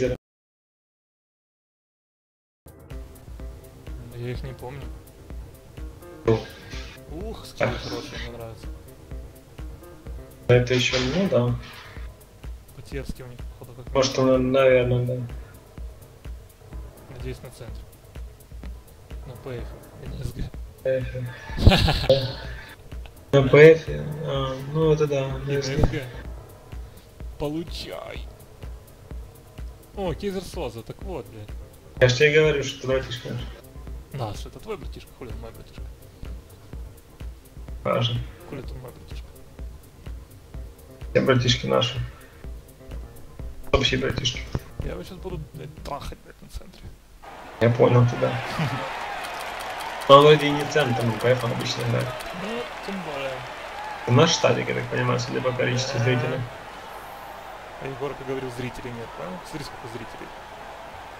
Кизера. Я их не помню. Ну. Ух, скиллы хорошие, мне нравятся. Это еще, ну да. Патерский у них, походу, как Может, он, наверное, да. Надеюсь, на центре. На ПФ, НСГ. ПФ. На ПФ, а, ну это да. НСГ. Получай. О, Кейзер Соза, так вот, блядь. Я же тебе говорю, что ты братишка наш. Это твой братишка, хули мой братишка. Важно. Хули это мой братишка. Все братишки наши. Общие братишки. Я его сейчас буду, блядь, трахать, блядь, на центре. Я понял тебя. Но он вроде и не центром, ПФ он обычно играет. Ну, тем более. Это наш стадик, я так понимаю, судя по количеству зрителей. А Егорка говорил, зрителей нет, правильно? Смотри, сколько зрителей.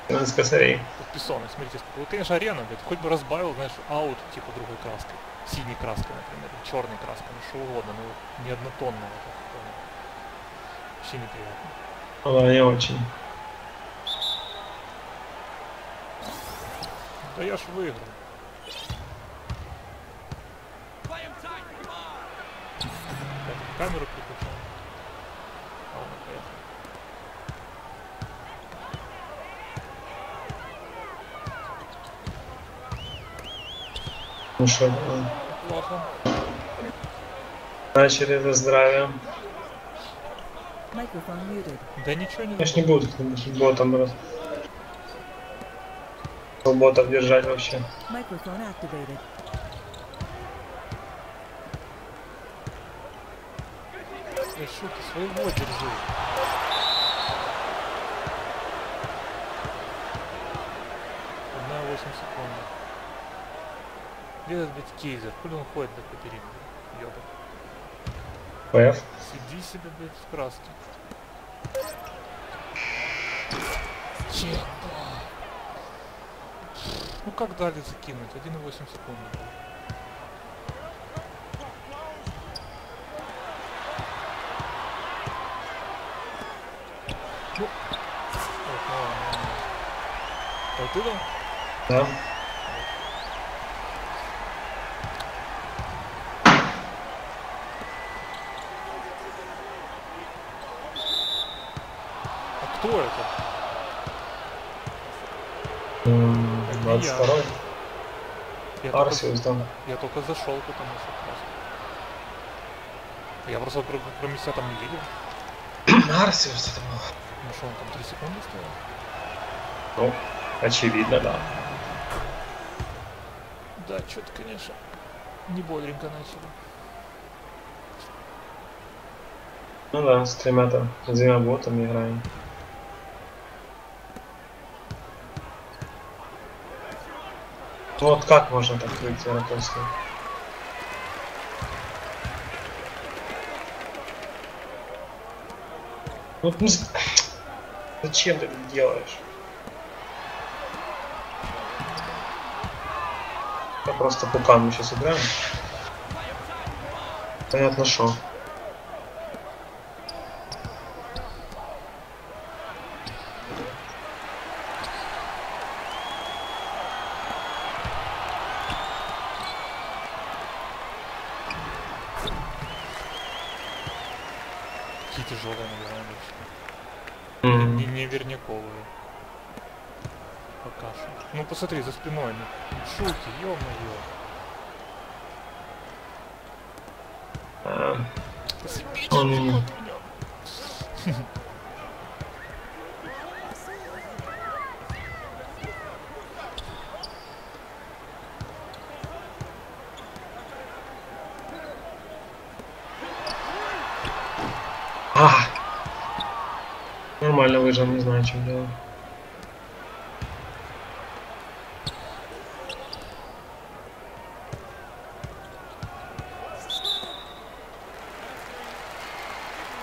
13 косарей. Подписаны, смотрите, сколько. Вот, конечно, арена, блядь, хоть бы разбавил, знаешь, аут, типа, другой краской. Синей краской, например, черной краской, ну что угодно, ну, не однотонного, понял. Вообще неприятно. Ну да, не очень. Да я ж выиграл. Камеру переключал. А он поехал. Ну что, Плохо. начали за здравие. Да ничего не Я ж не буду с ботом просто. Ботов держать вообще. Эй, шутки, своего держи. Этот, блядь, кейзер? Куда он ходит до Катерины? Ёба. ПФ. Сиди себе, блядь, в краске. Чек, Ну как дали закинуть? 1,8 секунды. Ну. Ладно. А? Да. Кто это? М, Это не я. 22 Я только- Арсиус там. Я только зашел, потому что просто. Я просто про, кроме себя там не видел. Арсиус это был. Ну что, он там 3 секунды стоял? Ну, очевидно, да. Да, что-то, конечно, не бодренько начали. Ну да, с тремя там, с двумя ботами играем. Ну вот как можно так выйти на Ярополскую? Ну, ну, зачем ты это делаешь? Я просто мы сейчас играем. Понятно, что. Тяжелые, наверное, больше. М. Не, не верняковые. Пока что. Ну посмотри, за спиной. Шутки, ё-моё. Посыпите Он- Нормально выжил, не знаю, чем дело.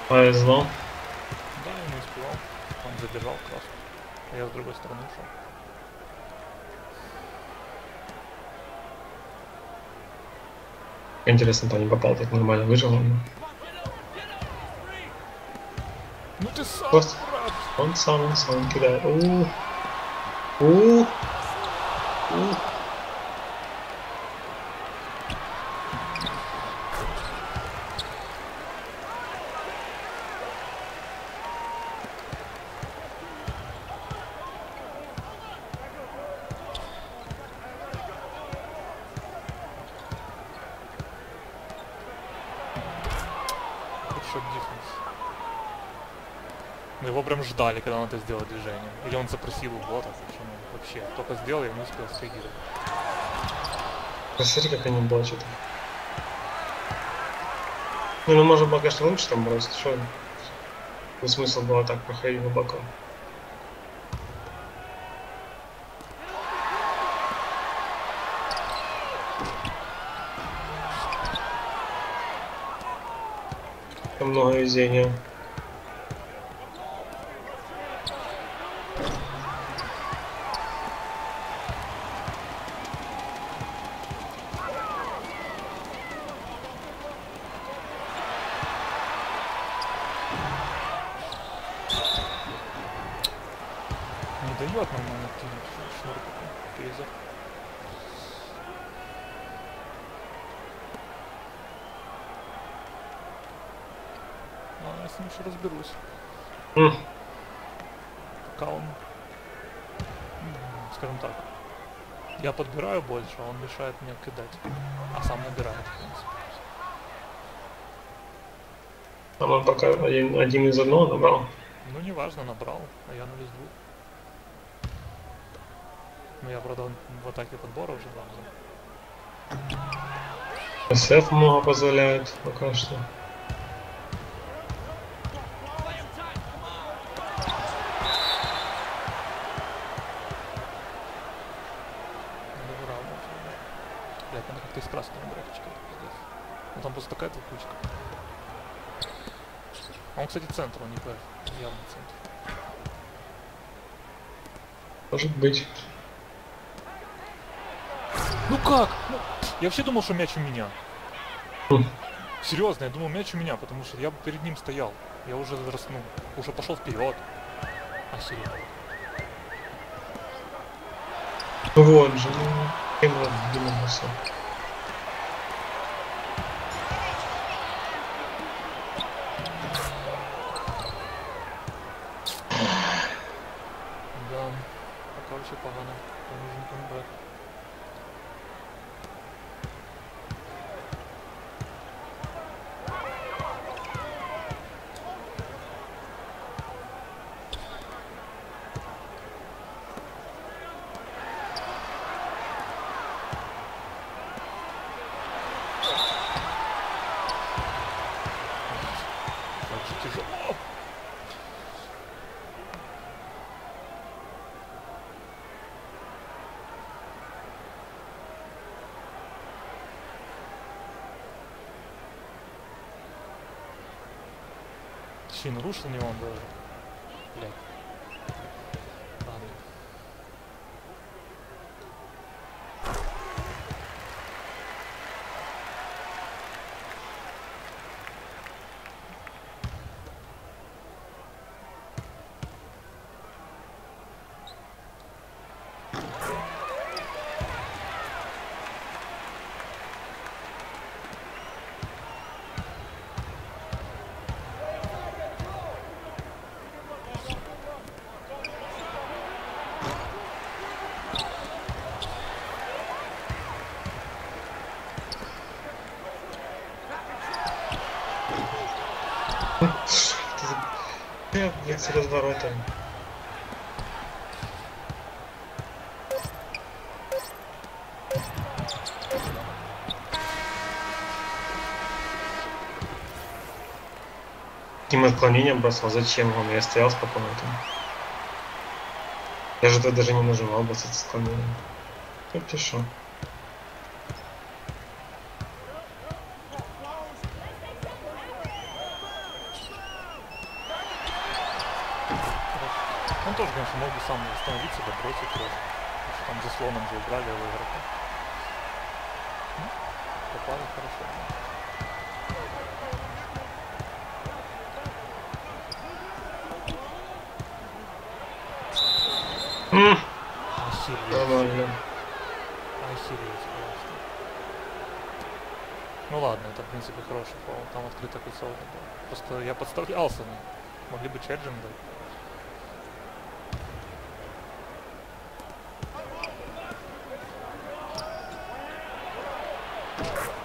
Повезло. Да, я не успевал. Он забежал краску. А я с другой стороны ушел. Интересно, то не попал, так нормально выжил он. Ну ты сам, Просто- брат! Он сам, он сам кидает. У. У. У. Хедшот диффенс. Мы его прям ждали, когда он это сделал движение. Или он запросил у бота, почему вообще. Только сделал, я не успел среагировать. Посмотри, как они блочат. Не, ну можно было, конечно, лучше там бросить. Что? Ну, смысл было так проходить глубоко. Много везения. А, я с ним еще разберусь. М, Пока он, скажем так, я подбираю больше, а он мешает мне кидать. А сам набирает, в принципе. Там он пока один, один из одного набрал. Ну, неважно, набрал, а я нуль из двух. Ну, я, правда, в атаке подбора уже два. СФ много позволяет пока что. Надо выравнивать. Блять, надо как-то из красного набрать очки. пиздец. Ну, там просто такая толкучка. А он, кстати, центр, он не ПФ. Явно центр. Может быть. Ну как? Ну, я вообще думал, что мяч у меня. Хм. Серьезно, я думал, мяч у меня, потому что я перед ним стоял. Я уже раснул, уже пошел вперед. А серьезно. Ну вот же, ну, кем он думался. Да, пока вообще погано. Там нужен камбэк. Как же тяжело. Точнее, нарушил не он даже. Блядь. Ладно. Я, блядь, с разворотом. Каким отклонением бросал? Зачем он? Я стоял спокойно там. Я же это даже не нажимал бросать с отклонением. Ну ты шо? Он тоже, конечно, мог бы сам остановиться, да бросить тоже. Там заслоном же играли его игрока. Ну, Попали хорошо. Охереть. Нормально. Охереть просто. Ну ладно, это в принципе хороший фол. Там открыто кусок был. Просто я подставлялся. Могли бы чеджин дать.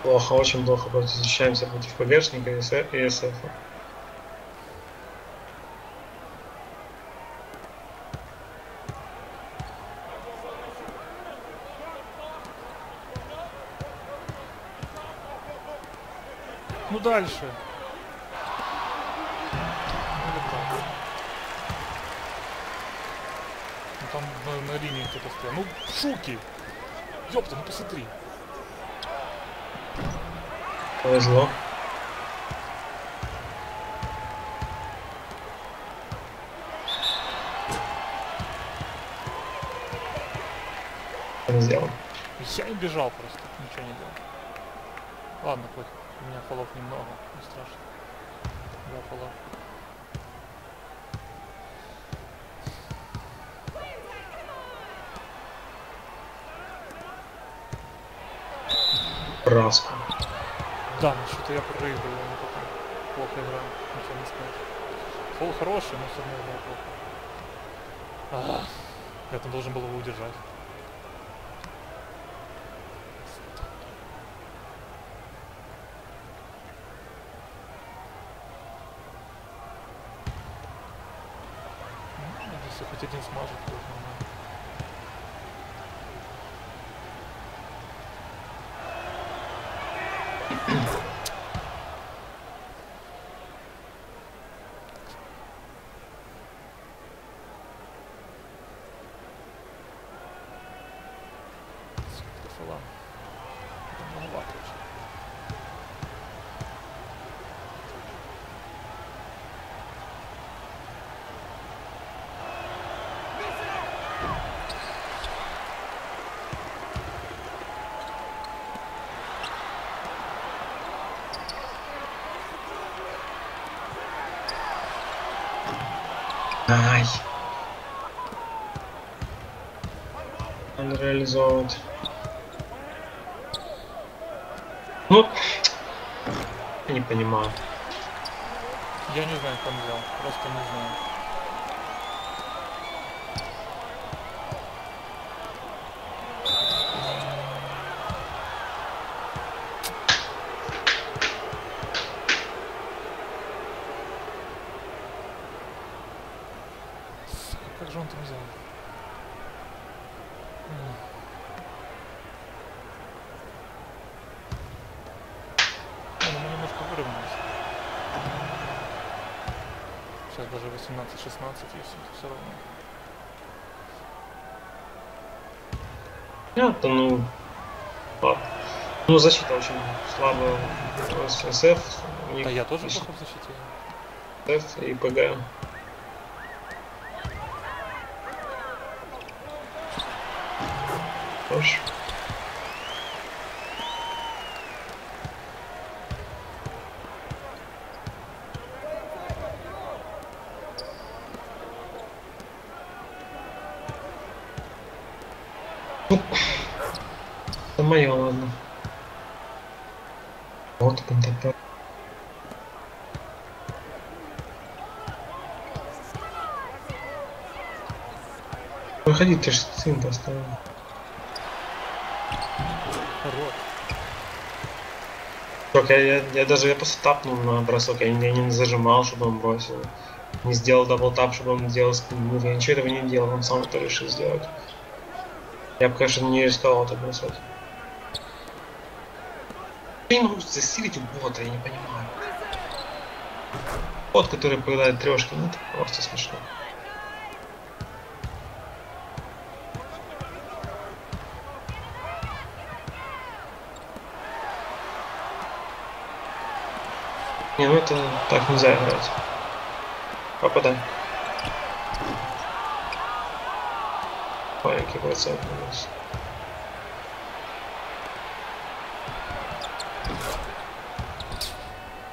Плохо, очень плохо просто защищаемся против ПГшника и СФ. Ну дальше. Так. Ну там на, на линии кто-то стоял. Ну, шуки! Ёпта, ну посмотри. Повезло. Сделал. Я не бежал просто, ничего не делал. Ладно, хоть у меня фолов немного, не страшно. Два фола. Краску. Да, ну что-то я проигрываю, но потом плохо играю, ничего не сказать. Фол хороший, но все равно играю плохо. А, я там должен был его удержать. Ну, Если хоть один смажет, то нормально. Сколько фола? Это многовато уже. Ай. Он реализовывает. Ну, не понимаю. Я не знаю, как он взял. Просто не знаю. Сука, Как же он там взял? М. А, ну мы немножко выровнялись. Сейчас даже 18-16 есть, все равно. Понятно, ну... ладно. Ну, защита очень слабая СФ. Да я тоже защита плохо в защите. СФ и ПГ. Хорош. Ну, Это мое, ладно. Вот Пентапер. Выходи, ты же сын поставил. Так, я, я, я даже я просто тапнул на бросок, я, не- я не зажимал, чтобы он бросил. Не сделал дабл тап, чтобы он делал спин Я ничего этого не делал, он сам это решил сделать. Я бы, конечно, не рисковал это бросать. Я не могу засилить у бота, я не понимаю. Бот, который продает трешки, ну это просто смешно. Не, ну это так нельзя играть. Попадай. Маленький процент у нас.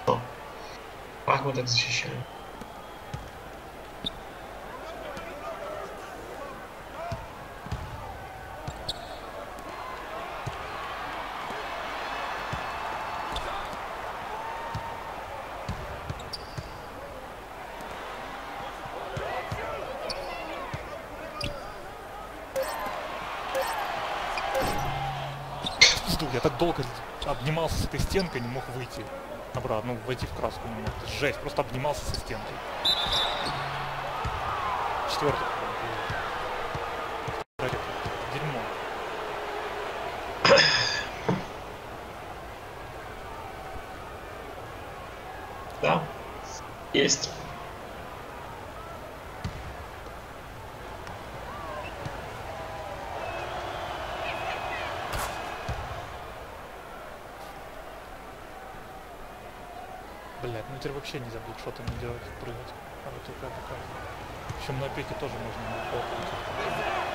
О. Как мы так защищаем? Я так долго обнимался с этой стенкой, не мог выйти обратно, ну, войти в краску не мог. Это жесть, просто обнимался со стенкой. Четвертый. Дерьмо. Да, есть. Блять, ну теперь вообще нельзя будет что-то не делать, прыгать. А вот такая такая. Причем на пике тоже можно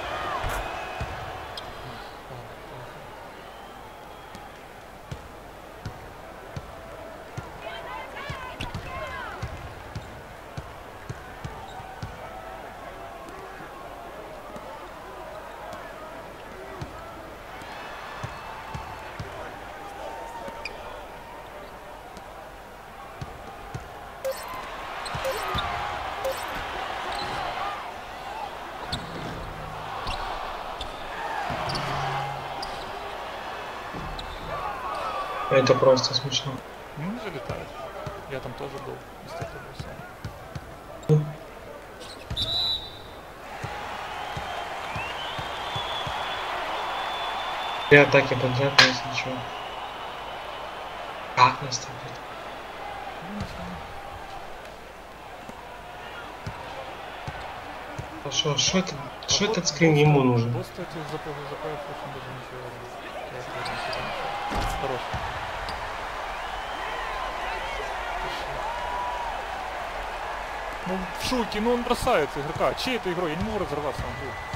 Это просто смешно. Ну, залетает. Я там тоже был, кстати, был сам. Две атаки подряд, если ничего. Как нас там будет? А что, что это, что А этот скрин ему нужен? Вот, кстати, запах очень даже ничего. Я Хорош. Ну, в шуке, ну он бросается игрока. Чей это игрок? Я не могу разорваться. Андрей. Нож.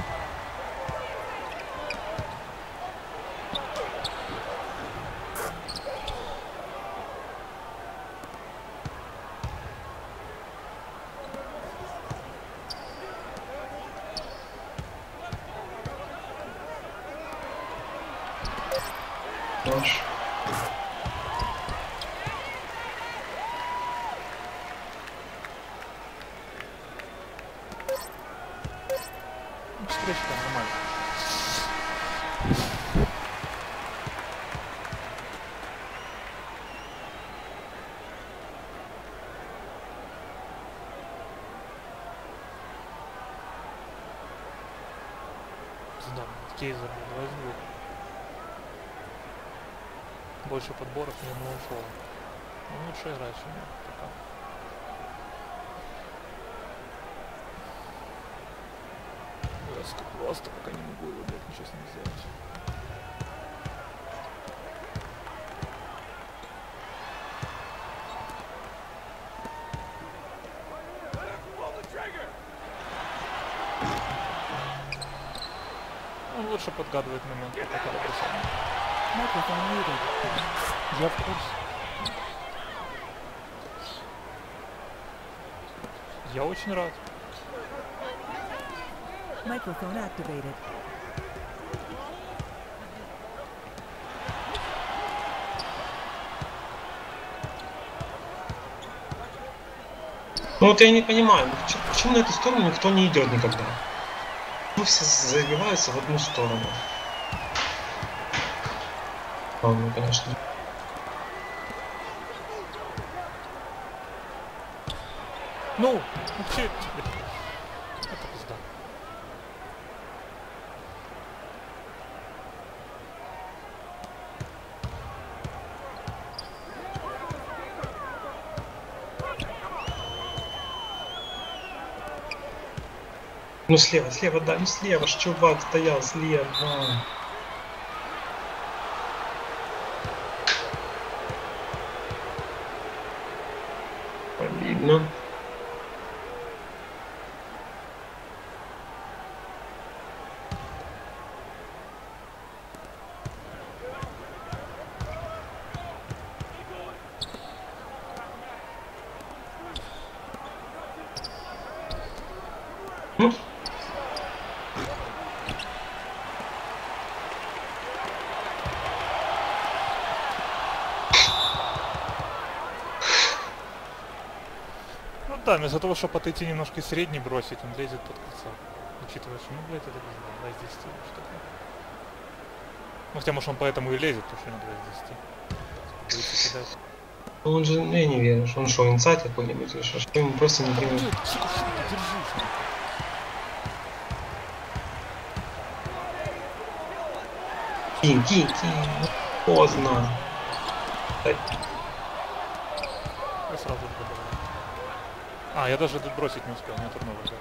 Сдам. Кейзер, давай звук. Больше подборов одного шоу. Ну, лучше играть, чем я пока. Резко просто пока не могу его, блядь, ничего с ним сделать. Он лучше подгадывает момент, пока. Microphone muted. Я в курсе. Я очень рад. Microphone activated. Ну вот я не понимаю, ну почему, почему на эту сторону никто не идет никогда? Ну все забиваются в одну сторону. Ладно, конечно. Ну, ну че тебе? Это пизда. Ну слева, слева, да, ну слева, ж чувак стоял слева. Обидно. Вместо того, чтобы отойти немножко и средний бросить, он лезет под кольцо. Учитывая, что, ну, блядь, это пизда. Давай здесь сделаем что-то. Ну, хотя, может, он поэтому и лезет, потому что надо здесь Лучше кидать. Ну, Он же, ну, я не верю, что он что, инсайт какой-нибудь или что, что ему просто не. Нет, сука? Кинь, кинь, кинь, поздно. Я сразу добавил. А, я даже тут бросить не успел, у меня турновер, короче.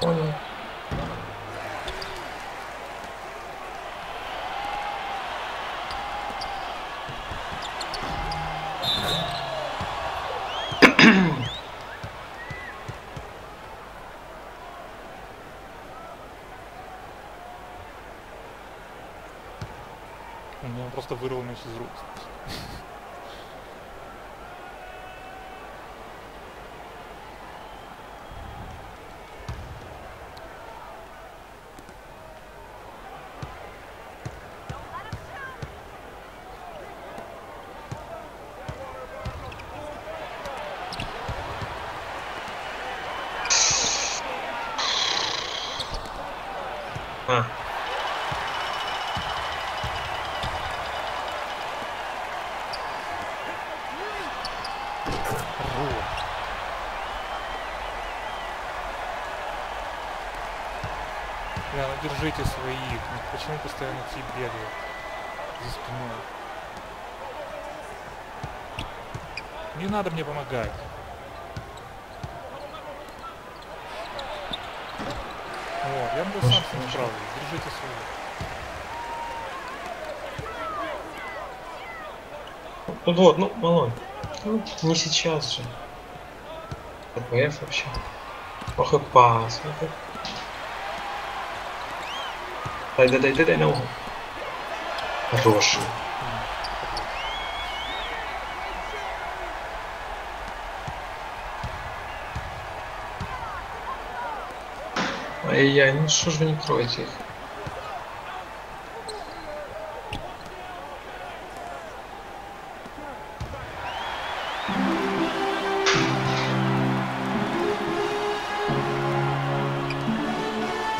Понял. У меня просто вырвал мяч из рук. А, Хорош. Бля, ну держите своих. Ну почему постоянно тип бегает за спиной? Не надо мне помогать. Вот, я бы сам с ним справлюсь. Держите своих. ну вот, ну, малой. Ну, не сейчас же. ППФ вообще. Ох и пас. ох и- Дай, дай, дай, дай, дай на угол. Хороший. Ай-яй, ну что ж вы не кроете их?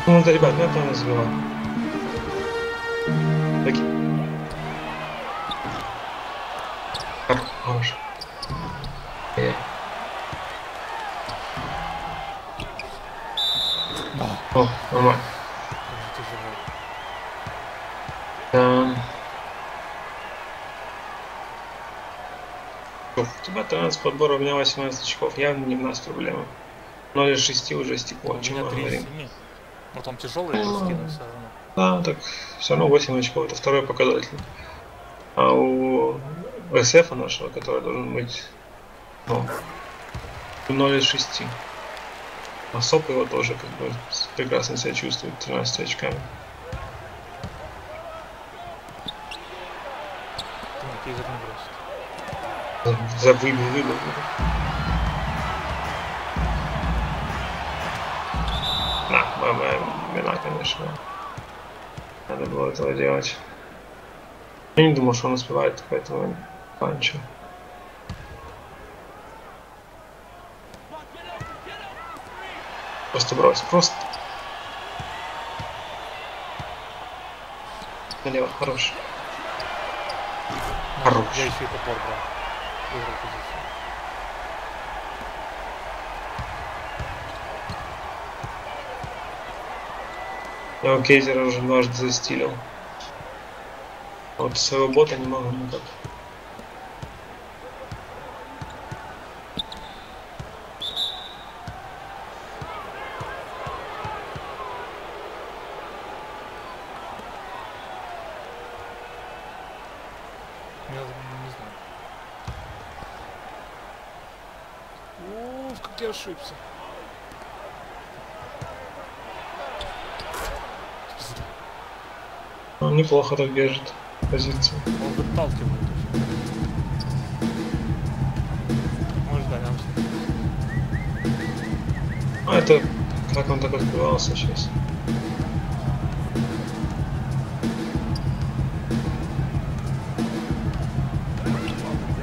Ну да, ребят, ну это надо забивать. Таки. Хорош. Ай-яй. О, нормально. Да. Ух, У тебя 13 подбора, у меня 18 очков. Явно не в нас проблема. 0 из 6 уже стекло. У меня мы три из говорим. семи. Вот он тяжелый, Да, так все равно 8 очков, это второй показатель. А у СФ нашего, который должен быть ну, 0 из 6. А СОП его тоже как бы прекрасно себя чувствует 13 очками. За, выбил, выбил. На, мама, вина, конечно. Надо было этого делать. Я не думал, что он успевает, поэтому панчу. Просто брось, просто. Налево, хорош. Ну, Хорош. Я еще и топор брал. Я у Кейзера уже дважды застилил. А Вот своего бота не могу никак. Ошибся. Пизда. Он неплохо так держит позицию. Он выталкивает очень. Мы ждаемся. А это как он так открывался сейчас.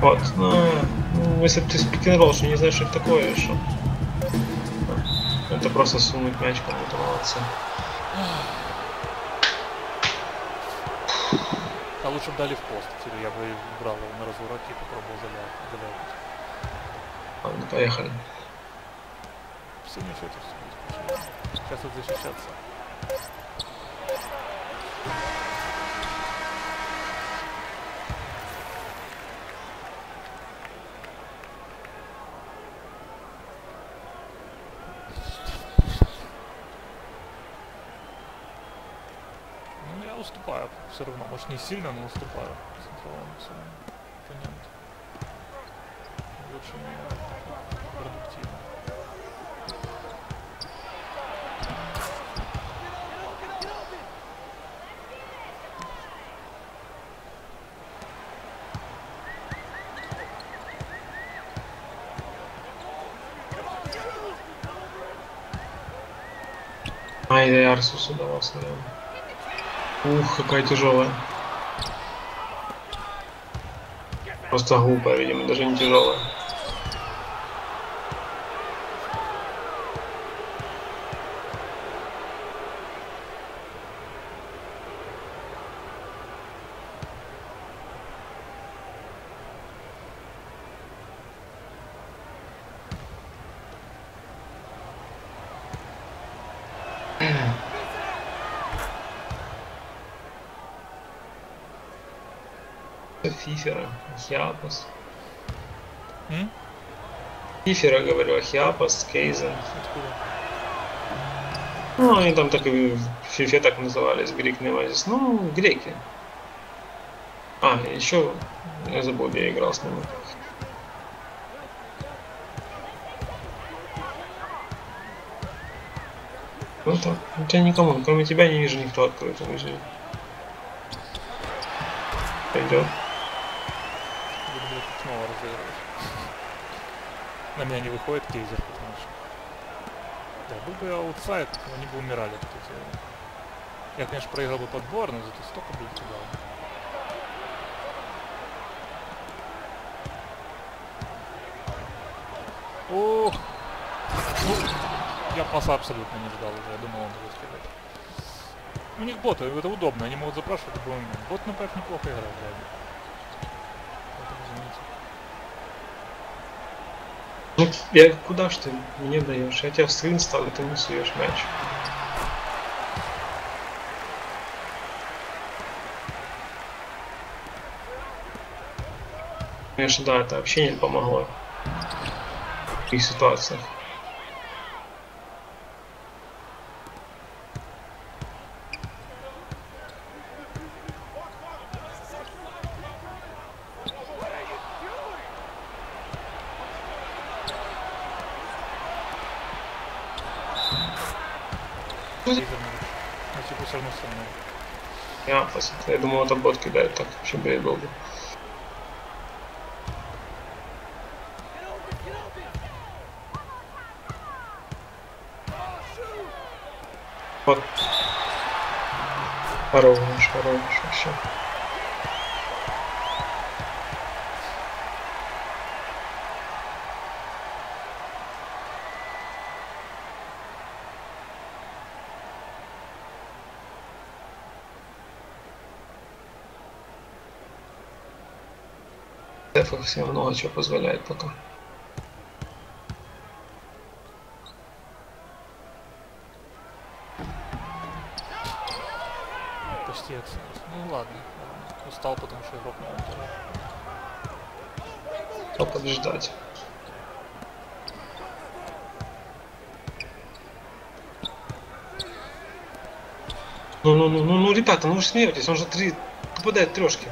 Вот, ну, ну, если бы ты спикинрол, что не знаешь, что это такое, что. Это просто сунуть мяч кому-то молодцы. А лучше бы дали в пост. Я бы брал его на развороте и попробовал заляпать. Ладно, поехали. В синем счете все будет. Сейчас вот защищаться. Ну, я уступаю все равно. Может, не сильно, но уступаю центральному своему оппоненту. Очень продуктивно. Ай, да Арсус удалось, наверное. Ух, какая тяжелая. Просто глупая, видимо, даже не тяжелая. Фифера, Хиапас. М? Фифера, говорю, Хиапас, Кейзен. Откуда? Ну, они там так и в фифе так назывались, Грик Невазис. Ну, греки. А, еще, я забыл, я играл с ними. Ну так, у тебя никому, кроме тебя не вижу никто открыт, извини. Пойдет. Буду блядь, снова разыгрывать. На меня не выходит кейзер, потому что... Да, был бы я аутсайд, они бы умирали. Я, конечно, проиграл бы подбор, но зато столько бы кидал. Ох! Ну, я паса абсолютно не ждал уже, я думал, он будет кидать. У них боты, это удобно, они могут запрашивать любой момент. Бот на ПФ неплохо играет, реально. Поэтому извините. Ну, я куда ж ты мне даешь? Я тебя в скрин ставлю, ты не суешь мяч. Конечно, да, это общение помогло. В таких ситуациях. Кейзер не вышел. Ну, типа, все равно все равно. Я, думал, это бот кидает, так вообще бред был бы. Вот. Хорош, хорош, вообще. Стефах все много чего позволяет пока. Почти. Ну ладно. Устал, потому что игрок не. Что подождать? Ну, ну, ну, ну, ну, ребята, ну вы же смеетесь, он же три попадает трешки.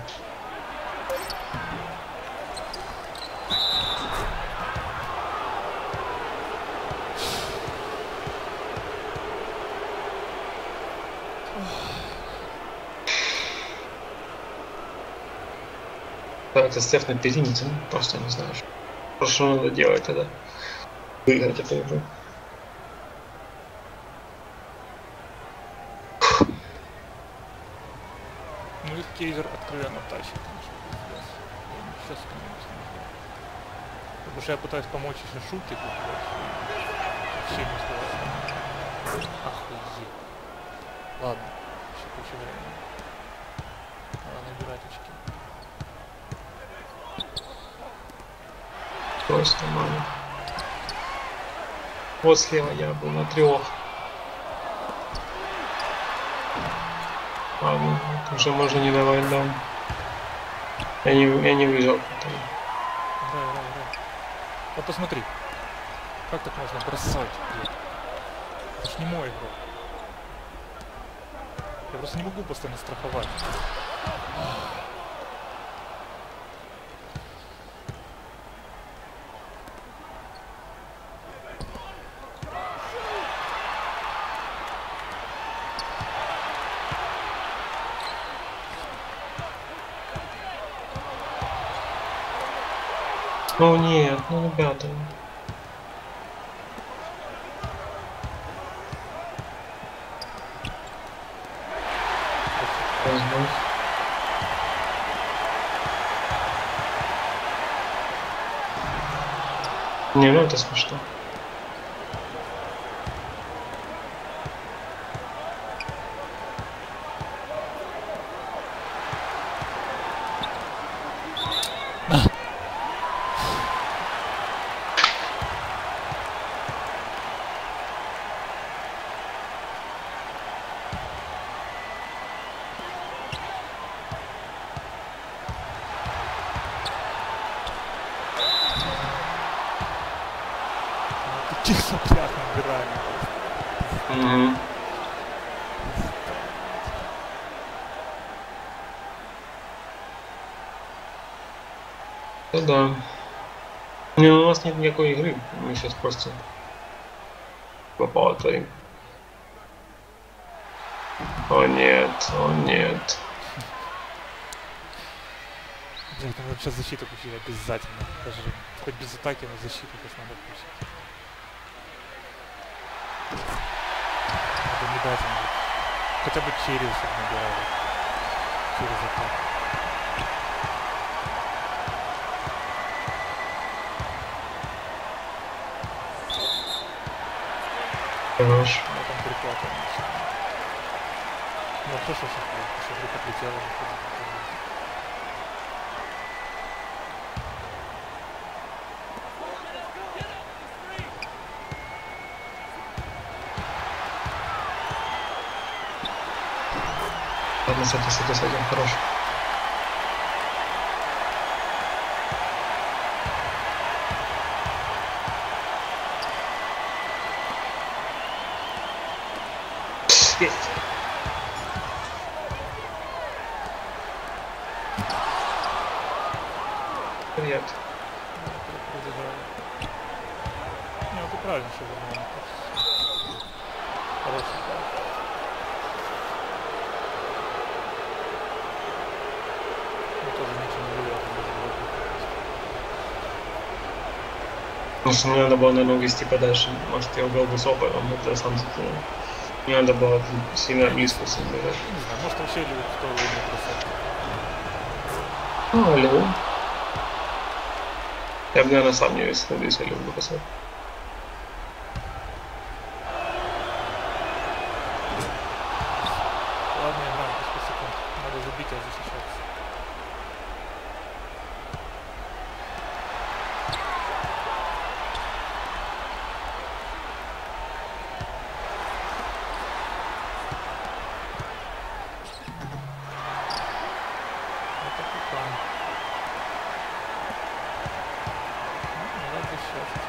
Стеф на периметре, ну, просто не знаю. Просто что надо делать тогда. Выиграть эту игру. Ну их кейзер откровенно тащит, Сейчас. Потому что я пытаюсь помочь еще шутику, и вообще не. Охуеть. Ладно, еще куча времени. А, набирать очки. Просто нормально. Вот слева я был на трех. Ладно, вот уже можно не давать дам. Я не, я не выжил. потом. Играй, играй. Вот посмотри. Как так можно бросать? Это ж не мой игрок. Я просто не могу постоянно страховать. Ну нет, ну ребята. Не, ну это смешно. Угу. Ну да. Не, у нас нет никакой игры. Мы сейчас просто попало творим. О нет, о нет. Блин, надо сейчас защиту включить обязательно. Даже хоть без атаки, но защиту сейчас надо включить. Вот хотя бы через набирали. Через атаку. Хорош. Ну там перехватываем. Ну хорошо, что что вдруг отлетело. выходит, выходит. Ладно, с этим, с этим, с этим, хорош. Есть. Привет. Продолжаю. Не, ну ты правильно, что вернул. Хороший. Ну, тоже ничего не влияет на разговор. Потому что мне надо было, наверное, увести подальше. Может, я убил бы с опытом, это сам закинул. Не надо было сильно близко с ним бежать. Не знаю, может вообще люди, кто не. Ну, алло. Я бы, наверное, сам не весил, если люблю бросать. Ладно, играем, по секунд. Надо забить, а защищаться. Это капкан. Ну, надо защищаться.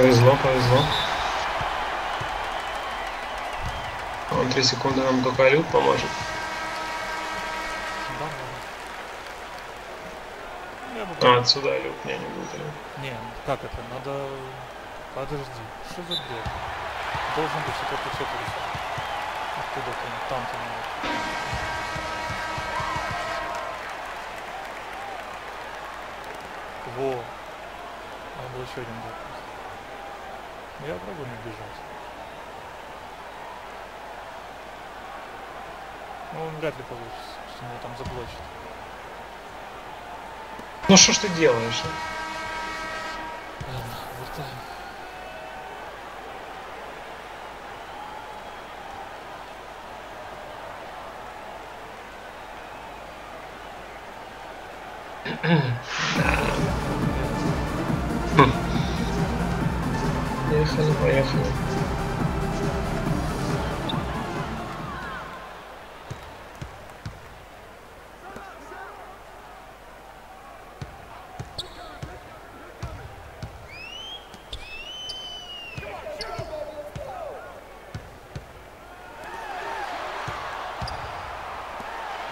Повезло, повезло. Он 3 секунды нам только люк поможет. А, отсюда люк меня не будет. люк. Не, как это? Надо... Подожди, что за бред? Должен быть что-то 500 Откуда там? Там-то надо. Во. А был еще один бред. Ну я пробую не бежать. Ну он вряд ли получится, что меня там заблочит. Ну что ж ты делаешь? Ладно, вертаем. Поехали, поехали.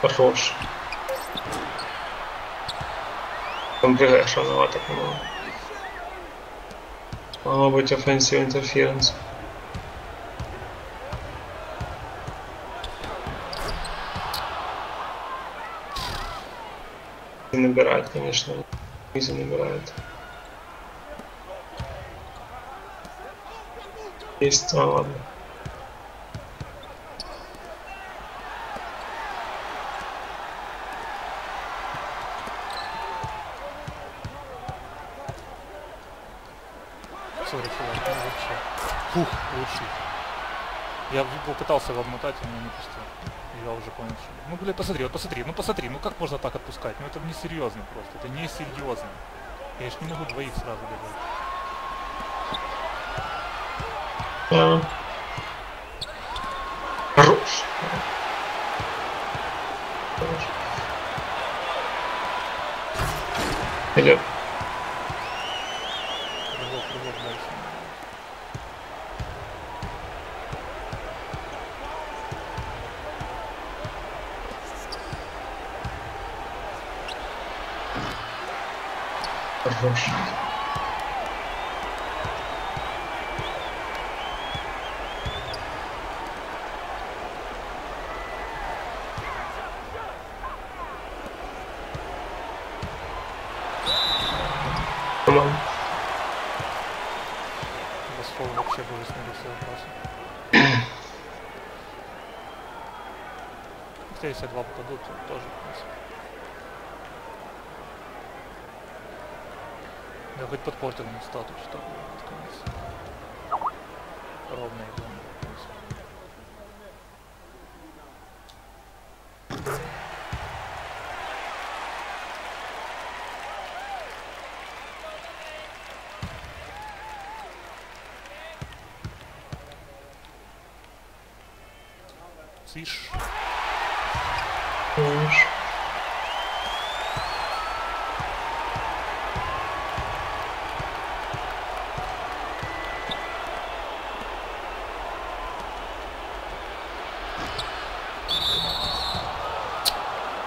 Хорош. Там прыгаешь рановато, по-моему. Могло быть offensive interference. И набирает, конечно. Изи набирает. Есть, а ладно. Сори, чувак, ну вообще. Фух, лучший. Я попытался его обмотать, он не пустил. Я уже понял, что... Ну, блядь, посмотри, вот посмотри, ну посмотри, ну как можно так отпускать? Ну это несерьезно просто, это несерьезно. Я ж не могу двоих сразу. А. Хорош. Хорош. Идет. Рывок, рывок дальше. Хорош. Команда. Восфол вообще бы выснули все вопросы. Хотя если два попадут, то тоже, в принципе. Я хоть подпортил ему статус, что было под конец. Ровно и ровно, в принципе. Слышь, Хорош.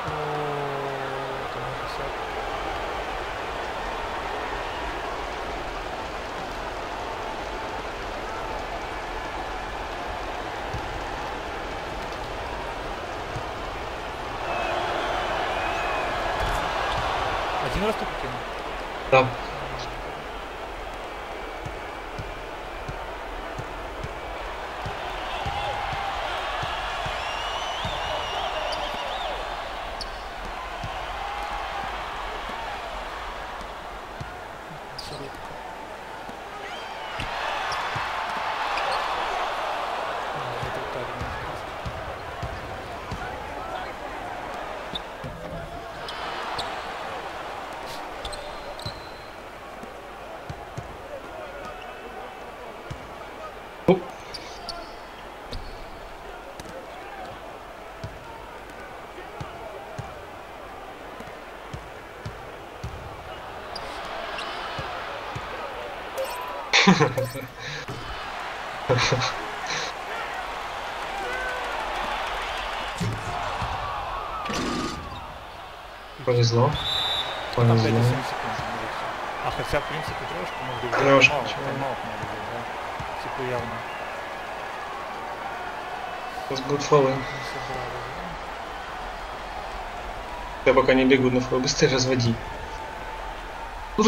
О, это мой косяк. Один раз только кинул. Да. Абсолютно. А, это вот так, да. Ну, Повезло. Там 5-7 Повезло. А хотя, в принципе, трешку могли взять. Трешку, Таймаут, надо взять, да. Типа явно Сейчас будут фолы. Я пока не бегу на фол. Быстрее разводи. Ну,